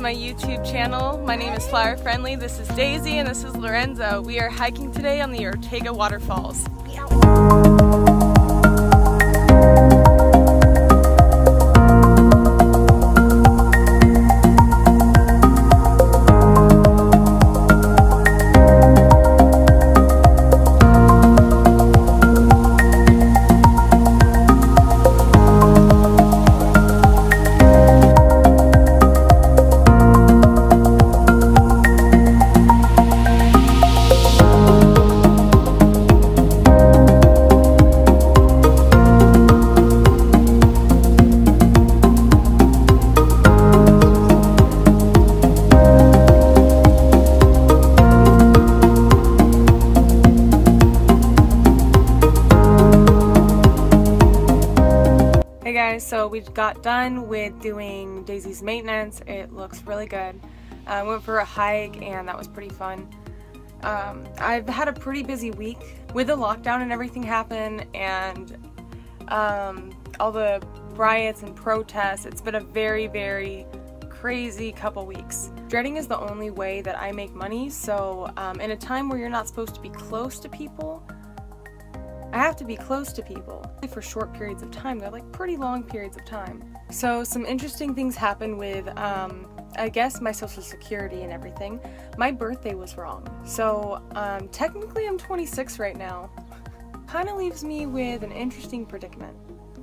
my YouTube channel. My name is Flower Friendly. This is Daisy and this is Lorenzo. We are hiking today on the Ortega Waterfalls. Guys, so we got done with doing Daisy's maintenance. It looks really good. I uh, went for a hike and that was pretty fun. Um, I've had a pretty busy week with the lockdown and everything happen and um, all the riots and protests. It's been a very, very crazy couple weeks. Dreading is the only way that I make money, so um, in a time where you're not supposed to be close to people, I have to be close to people for short periods of time. They're like pretty long periods of time. So some interesting things happen with, um, I guess, my social security and everything. My birthday was wrong. So um, technically I'm 26 right now. Kind of leaves me with an interesting predicament.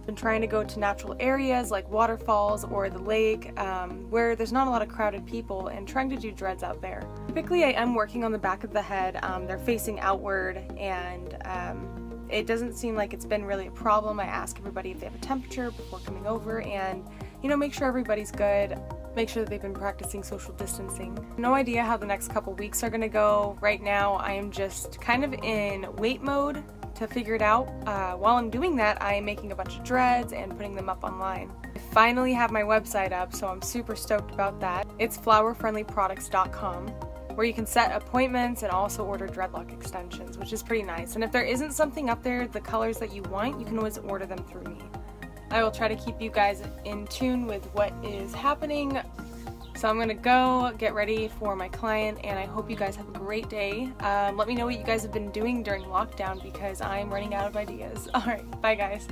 Been trying to go to natural areas like waterfalls or the lake um, where there's not a lot of crowded people and trying to do dreads out there. Typically I am working on the back of the head. Um, they're facing outward and um, it doesn't seem like it's been really a problem. I ask everybody if they have a temperature before coming over and, you know, make sure everybody's good. Make sure that they've been practicing social distancing. No idea how the next couple weeks are gonna go. Right now, I am just kind of in wait mode to figure it out. Uh, while I'm doing that, I am making a bunch of dreads and putting them up online. I finally have my website up, so I'm super stoked about that. It's flowerfriendlyproducts.com where you can set appointments and also order dreadlock extensions, which is pretty nice. And if there isn't something up there, the colors that you want, you can always order them through me. I will try to keep you guys in tune with what is happening. So I'm gonna go get ready for my client and I hope you guys have a great day. Um, let me know what you guys have been doing during lockdown because I'm running out of ideas. Alright, bye guys.